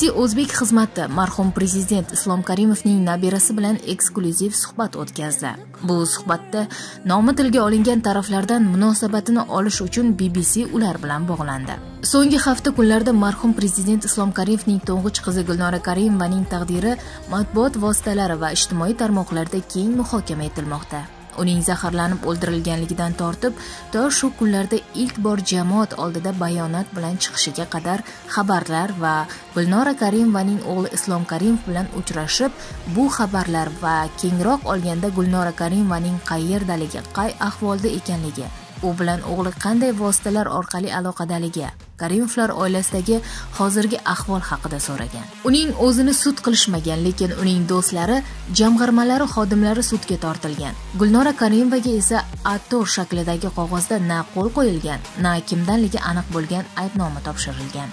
bbc o'zbek xizmati marhum prezident islom karimovning nabirasi bilan eksklyuziv suhbat o'tkazdi. Bu suhbatda nomi tilga olingan taraflardan munosabatini olish uchun bbc ular bilan bog'landi. So'nggi hafta kunlarida marhum prezident islom karimovning to'ng'ich qizi gulnora karimovaning taqdiri matbuot vositalari va ijtimoiy tarmoqlarda keng muhokama etilmoqda. Uning zaharlanib o'ldirilganligidan tortib to shu kunlarda ilk bor jamoat oldida bayonot bilan chiqishiga qadar xabarlar va gulnora karimovaning o'g'li islom karimov bilan uchrashib bu xabarlar va kengroq olganda gulnora karimovaning qayerdaligi qay ahvolda ekanligi u bilan o'g'li qanday vositalar orqali aloqadaligi karimovlar oilasidagi hozirgi ahvol haqida so'ragan. Uning o'zini sud qilishmagan lekin uning do'stlari jamg'armalari xodimlari sudga tortilgan. Gulnora karimovaga esa ator shaklidagi qog'ozda na qo'l qo'yilgan na kimdanligi aniq bo'lgan aybnoma topshirilgan.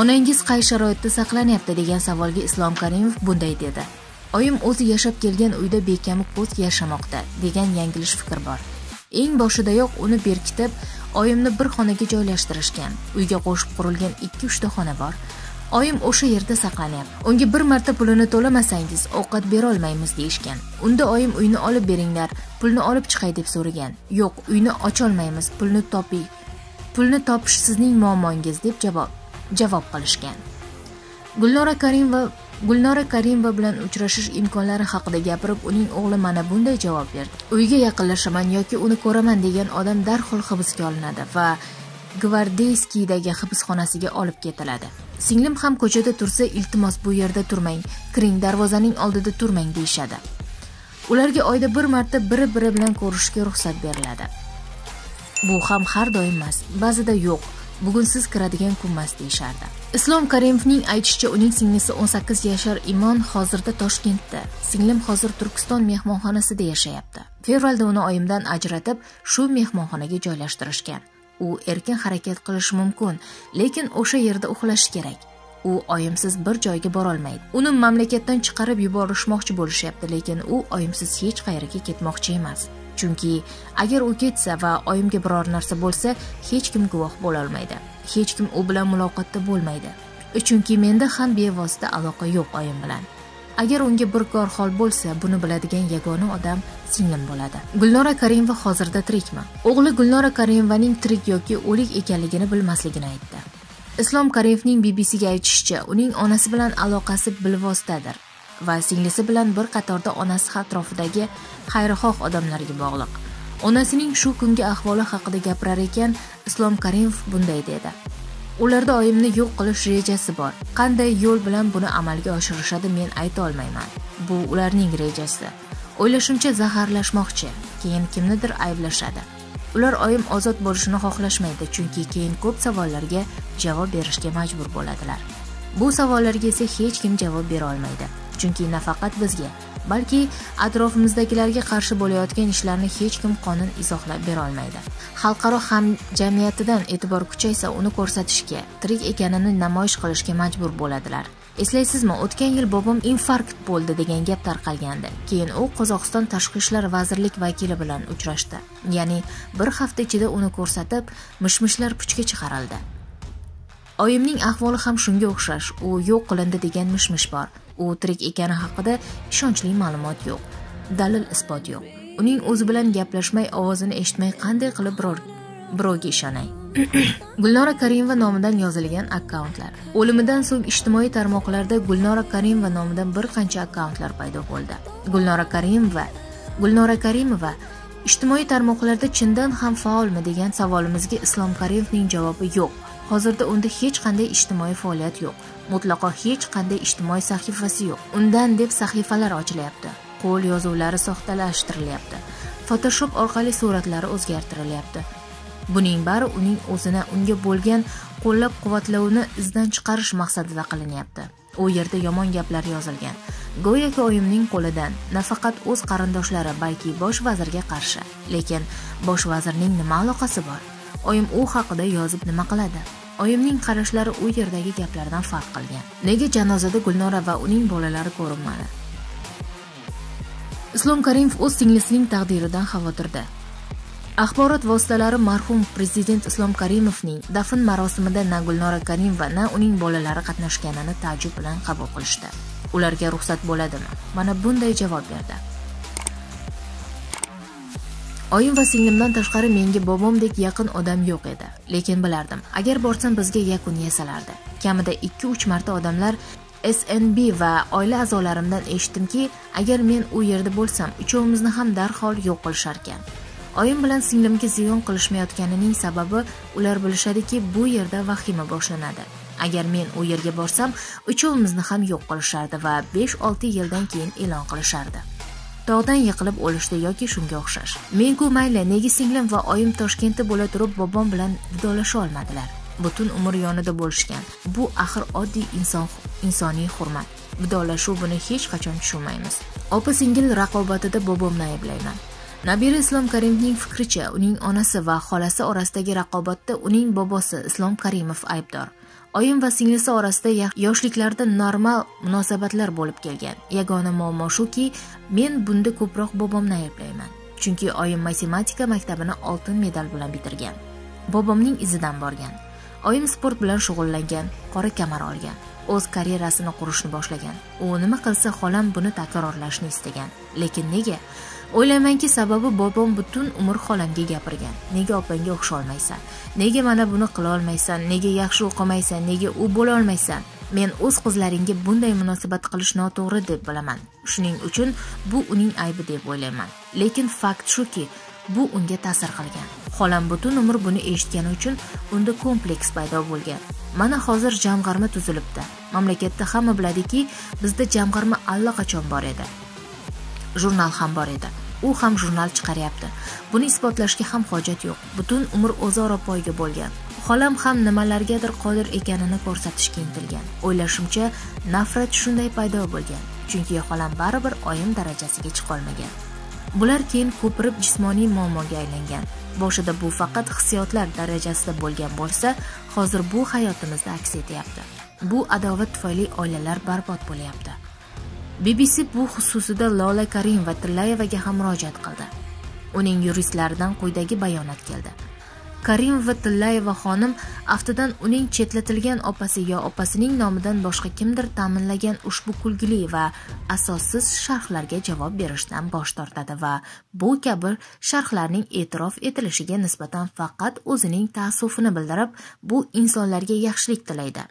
Onangiz qay sharoitda saqlanyapti degan savolga islom karimov bunday dedi. Oyim o'zi yashab kelgan uyda bekami ko'z yashamoqda degan yanglish fikr bor. Eng boshidayoq uni berkitib oyimni bir xonaga joylashtirishgan. Uyga qo'shib qurilgan ikki uchta xona bor. Oyim o'sha yerda saqlanyapti unga bir marta pulini to'lamasangiz ovqat berolmaymiz deyishgan. Unda oyim uyni olib beringlar pulni olib chiqay deb so'ragan. Yo'q uyni ocholmaymiz pulni toping pulni topish sizning muammongiz deb javob javob qilishgan. Gulnora karimova gulnora karimova bilan uchrashish imkonlari haqida gapirib uning o'g'li mana bunday javob berdi. Uyga yaqinlashaman yoki uni ko'raman degan odam darhol hibsga olinadi va gvardeyskiydagi hibsxonasiga olib ketiladi. Singlim ham ko'chada tursa iltimos bu yerda turmang kiring darvozaning oldida turmang deyishadi. Ularga oyda bir marta biri biri bilan ko'rishishga ruxsat beriladi. Bu ham har doim emas ba'zida yo'q bugun siz kiradigan kunmas deyishardi. Islom karimovning aytishicha uning singlisi 18 yashar imon hozirda toshkentda. Singlim hozir turkiston mehmonxonasida yashayapti. Fevralda uni oyimdan ajratib shu mehmonxonaga joylashtirishgan. U erkin harakat qilishi mumkin lekin o'sha yerda uxlashi kerak. U oyimsiz bir joyga borolmaydi. Uni mamlakatdan chiqarib yuborishmoqchi bo'lishyapti lekin u oyimsiz hech qayerga ketmoqchi emas. Chunki agar u ketsa va oyimga biror narsa bo'lsa hech kim guvoh bo'lolmaydi. Hech kim u bilan muloqotda bo'lmaydi. Chunki menda ham bevosita aloqa yo'q oyim bilan. Agar unga bir kor hol bo'lsa buni biladigan yagona odam singlim bo'ladi. Gulnora karimova hozirda tirikmi? O'g'li gulnora karimovaning tirik yoki o'lik ekanligini bilmasligini aytdi. Islom karimovning bbcga aytishicha uning onasi bilan aloqasi bilvositadir va singlisi bilan bir qatorda onasi atrofidagi xayrixoh odamlarga bog'liq. Onasining shu kungi ahvoli haqida gapirar ekan islom karimov bunday dedi. Ularda oyimni yo'q qilish rejasi bor. Qanday yo'l bilan buni amalga oshirishadi men ayta olmayman. Bu ularning rejasi. O'ylashimcha zaharlashmoqchi. Keyin kimnidir ayblashadi. Ular oyim ozod bo'lishini xohlashmaydi chunki keyin ko'p savollarga javob berishga majbur bo'ladilar. Bu savollarga esa hech kim javob bera olmaydi. Chunki nafaqat bizga balki atrofimizdagilarga qarshi bo'layotgan ishlarni hech kim qonun izohlab bera olmaydi xalqaro hamjamiyatidan e'tibor kuchaysa uni ko'rsatishga tirik ekanini namoyish qilishga majbur bo'ladilar. Eslaysizmi o'tgan yil bobom infarkt bo'ldi degan gap tarqalgandi. Keyin u qozog'iston tashqi ishlar vazirlik vakili bilan uchrashdi. Ya'ni bir hafta ichida uni ko'rsatib mishmishlar puchga chiqarildi. Oyimning ahvoli ham shunga o'xshash u yo'q qilindi degan mishmish bor. U tirik ekani haqida ishonchli ma'lumot yo'q dalil isbot yo'q. Uning o'zi bilan gaplashmay ovozini eshitmay qanday qilib biror birovga ishonay? Gulnora karimova nomidan yozilgan akkauntlar. O'limidan so'ng ijtimoiy tarmoqlarda gulnora karimova nomidan bir qancha akkauntlar paydo bo'ldi. Gulnora karimova gulnora karimova ijtimoiy tarmoqlarda chindan ham faolmi degan savolimizga islom karimovning javobi yo'q. Hozirda unda hech qanday ijtimoiy faoliyat yo'q. Mutlaqo hech qanday ijtimoiy sahifasi yo'q. Undan deb sahifalar ochilyapti. Qo'l yozuvlari soxtalashtirilyapti photoshop orqali suratlari o'zgartirilyapti. Buning bari uning o'zini unga bo'lgan qo'llab quvvatlovni izdan chiqarish maqsadida qilinyapti. U yerda yomon gaplar yozilgan. Go'yoki oyimning qo'lidan nafaqat o'z qarindoshlari balki bosh vazirga qarshi. Lekin bosh vazirning nima aloqasi bor? Oyim u haqida yozib nima qiladi? Oyimning qarashlari u yerdagi gaplardan farq qilgan. Nega janozada gulnora va uning bolalari ko'rinmadi? Islom karimov o'z singlisining taqdiridan xavotirda. Axborot vositalari marhum prezident islom karimovning dafn marosimida na gulnora karimova na uning bolalari qatnashganini taajjub bilan qabul qilishdi. Ularga ruxsat bo'ladimi? Mana bunday javob berdi. Oyim va singlimdan tashqari menga bobomdek yaqin odam yo'q edi. Lekin bilardim agar borsam bizga yakun yasalardi kamida ikki uch marta odamlar snb va oila a'zolarimdan eshitdimki agar men u yerda bo'lsam uchovimizni ham darhol yo'q qilisharkan. Oyim bilan singlimga ziyon qilishmayotganining sababi ular bilishadiki bu yerda vahima boshlanadi. Agar men u yerga borsam uchovimizni ham yo'q qilishardi va besh olti yildan keyin e'lon qilishardi. Tog'dan yiqilib o'lishdi yoki shunga o'xshash. Men-ku mayli nega singlim va oyim toshkentda bo'la turib bobom bilan vidolasha olmadilar? Butun umr yonida bo'lishgan. Bu axir oddiy inson insoniy hurmat. Vidolashuv buni hech qachon tushunmaymiz. Opa singil raqobatida bobomni ayblayman. Nabira islom karimovning fikricha uning onasi va xolasi orasidagi raqobatda uning bobosi islom karimov aybdor. Oyim va singlisi orasida yoshliklarida normal munosabatlar bo'lib kelgan. Yagona muammo shuki men bunda ko'proq bobomni ayblayman. Chunki oyim matematika maktabini oltin medal bilan bitirgan. Bobomning izidan borgan. Oyim sport bilan shug'ullangan qora kamar olgan. O'z karyerasini qurishni boshlagan. U nima qilsa xolam buni takrorlashni istagan. Lekin nega? O'ylaymanki sababi bobom butun umr xolamga gapirgan. Nega opangga o'xsholmaysan? Nega mana buni qilolmaysan? Nega yaxshi o'qimaysan? Nega u bo'lolmaysan? Men o'z qizlaringga bunday munosabat qilish noto'g'ri deb bilaman. Shuning uchun bu uning aybi deb o'ylayman. Lekin fakt shuki bu unga ta'sir qilgan. Xolam butun umr buni eshitgani uchun unda kompleks paydo bo'lgan. Mana hozir jamg'arma tuzilibdi. Mamlakatda hamma biladiki bizda jamg'arma allaqachon bor edi. Jurnal ham bor edi. U ham jurnal chiqaryapti. Buni isbotlashga ham hojat yo'q. Butun umr o'zaro poyga bo'lgan. Xolam ham nimalargadir qodir ekanini ko'rsatishga intilgan. O'ylashimcha nafrat shunday paydo bo'lgan chunki xolam baribir oyim darajasiga chiqolmagan bular keyin ko'pirib jismoniy muammoga aylangan. Boshida bu faqat hissiyotlar darajasida bo'lgan bo'lsa hozir bu hayotimizda aks etyapti. Bu adovat tufayli oilalar barbod bo'lyapti. Bbc bu xususida lola karimova tillayevaga ham murojaat qildi. Uning yuristlaridan quyidagi bayonot keldi. Karimova tillayeva xonim aftidan uning chetlatilgan opasi yo opasining nomidan boshqa kimdir ta'minlagan ushbu kulgili va asossiz sharhlarga javob berishdan bosh tortadi va bu kabi sharhlarning e'tirof etilishiga nisbatan faqat o'zining taassufini bildirib bu insonlarga yaxshilik tilaydi.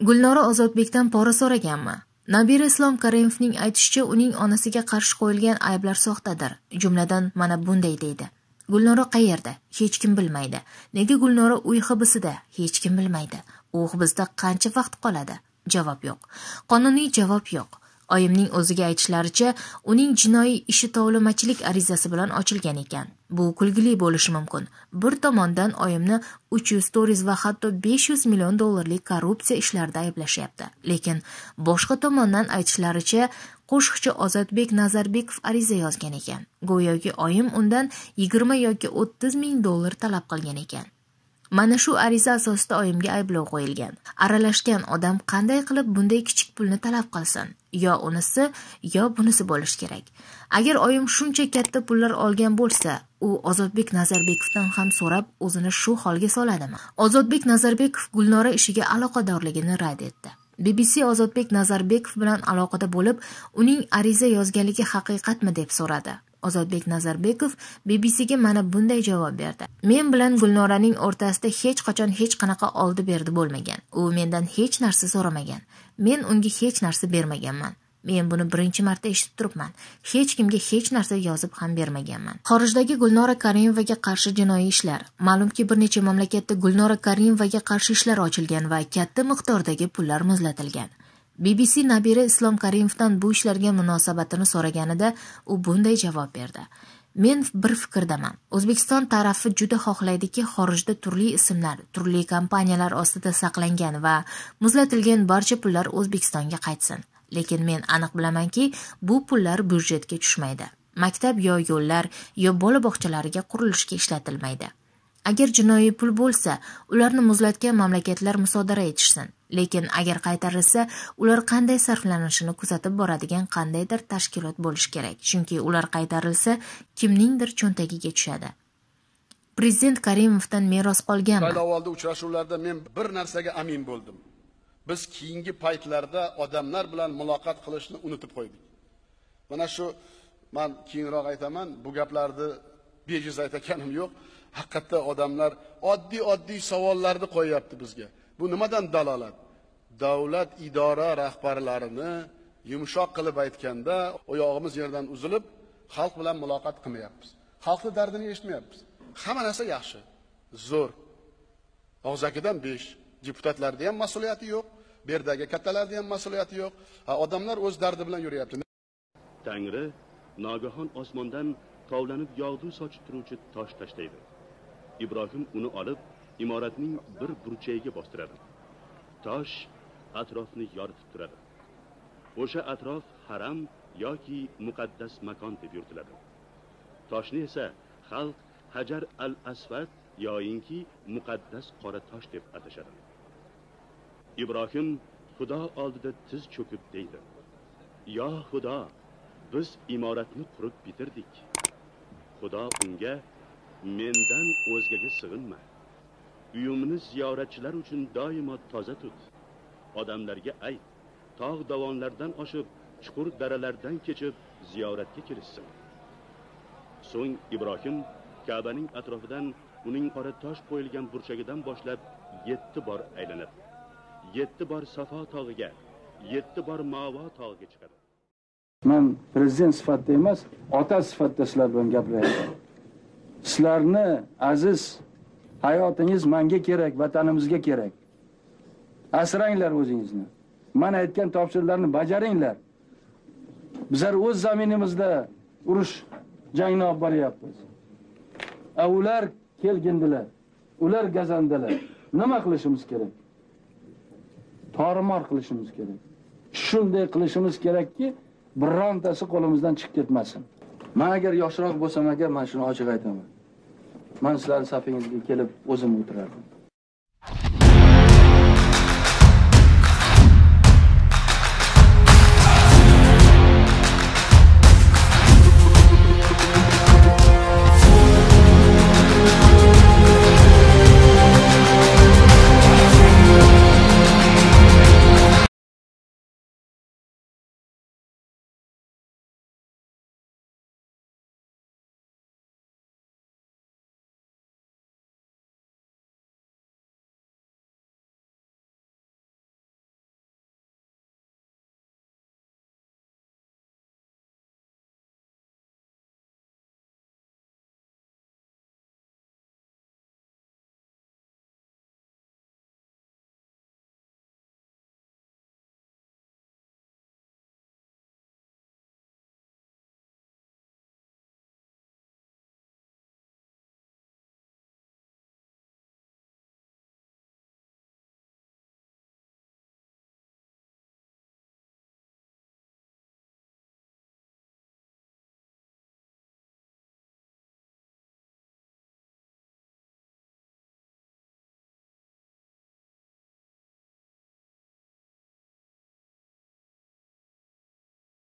Gulnora ozodbekdan pora so'raganmi? Nabira islom karimovning aytishicha uning onasiga qarshi qo'yilgan ayblar soxtadir. Jumladan mana bunday deydi. Gulnora qayerda? Hech kim bilmaydi. Nega gulnora uy hibsida hech kim bilmaydi. U hibsda qancha vaqt qoladi? Javob yo'q. Qonuniy javob yo'q. Oyimning o'ziga aytishlaricha uning jinoiy ishi tovlamachilik arizasi bilan ochilgan ekan. Bu kulgili bo'lishi mumkin. Bir tomondan oyimni uch yuz to'rt yuz va hatto besh yuz million dollarlik korrupsiya ishlarida ayblashyapti. Lekin boshqa tomondan aytishlaricha qo'shiqchi ozodbek nazarbekov ariza yozgan ekan. Go'yoki oyim undan yigirma yoki o'ttiz ming dollar talab qilgan ekan. Mana shu ariza asosida oyimga ayblov qo'yilgan. Aralashgan odam qanday qilib bunday kichik pulni talab qilsin? Yo unisi yo bunisi bo'lishi kerak. Agar oyim shuncha katta pullar olgan bo'lsa u ozodbek nazarbekovdan ham so'rab o'zini shu holga soladimi? Ozodbek nazarbekov gulnora ishiga aloqadorligini rad etdi. Bbc ozodbek nazarbekov bilan aloqada bo'lib uning ariza yozganligi haqiqatmi deb so'radi. Ozodbek nazarbekov bbcga mana bunday javob berdi. Men bilan gulnoraning o'rtasida hech qachon hech qanaqa oldi berdi bo'lmagan. U mendan hech narsa so'ramagan. Men unga hech narsa bermaganman. Men buni birinchi marta eshitib turibman. Hech kimga hech narsa yozib ham bermaganman. Xorijdagi gulnora karimovaga qarshi jinoiy ishlar. Ma'lumki bir necha mamlakatda gulnora karimovaga qarshi ishlar ochilgan va katta miqdordagi pullar muzlatilgan. Bbc nabira islom karimovdan bu ishlarga munosabatini so'raganida u bunday javob berdi. Men bir fikrdaman. O'zbekiston tarafi juda xohlaydiki xorijda turli ismlar turli kompaniyalar ostida saqlangan va muzlatilgan barcha pullar o'zbekistonga qaytsin. Lekin men aniq bilamanki bu pullar byudjetga tushmaydi. Maktab yo yo'llar yo bola bog'chalariga qurilishga ishlatilmaydi. Agar jinoiy pul bo'lsa ularni muzlatgan mamlakatlar musodara etishsin. Lekin agar qaytarilsa ular qanday sarflanishini kuzatib boradigan qandaydir tashkilot bo'lishi kerak. Chunki ular qaytarilsa kimningdir cho'ntagiga tushadi. Prezident karimovdan meros qolgan. Saylovoldi uchrashuvlarda men bir narsaga amin bo'ldim. Biz keyingi paytlarda odamlar bilan muloqot qilishni unutib qo'ydik. Mana shu man keyinroq aytaman bu gaplarni bejiz aytaganim yo'q. Haqiqatda odamlar oddiy oddiy savollarni qo'yyapti bizga. Bu nimadan dalolat? Davlat idora rahbarlarini yumshoq qilib aytganda oyog'imiz yerdan uzilib xalq bilan muloqot qilmayapmiz. Xalqni dardini eshitmayapmiz. Hamma narsa yaxshi. Zo'r. Og'zakidan besh. Deputatlarni ham mas'uliyati yo'q. Bu yerdagi kattalarni ham mas'uliyati yo'q. Odamlar o'z dardi bilan yuryapti. Tangri nogahon osmondan tovlanib yog'du sochib turuvchi tosh tashlaydi ibrohim uni olib imoratning bir burchagiga bostiradi. Tosh atrofni yoritib turadi. O'sha atrof haram yoki muqaddas makon deb yuritiladi. Toshni esa xalq hajar al asfat yoyinki muqaddas qora tosh deb atashadi. Ibrohim xudo oldida tiz cho'kib deydi. Yo xudo biz imoratni qurib bitirdik. Xudo unga mendan o'zgaga sig'inma. Uyimni ziyoratchilar uchun doimo toza tut. Odamlarga ayt tog' dovonlardan oshib chuqur daralardan kechib ziyoratga kelishsin so'ng ibrohim kabaning atrofidan uning qora tosh qo'yilgan burchagidan boshlab yetti bor aylanib yetti bor safo tog'iga yetti bor mavo tog'iga chiqadi. Man prezident sifatida emas ota sifatida sizlar bilan gapiryapman sizlarni aziz hayotingiz manga kerak vatanimizga kerak. Asranglar o'zingizni. Man aytgan topshiriqlarni bajaringlar. Bizlar o'z zaminimizda urush jangni olib boryapmiz ular kelgindilar ular gazandalar nima qilishimiz kerak? Torimor qilishimiz kerak. Shunday qilishimiz kerakki birontasi qo'limizdan chiqib ketmasin. Man agar yoshroq bo'lsam agar man shuni ochiq aytaman. Man sizlarni safingizga kelib o'zim o'tirardim.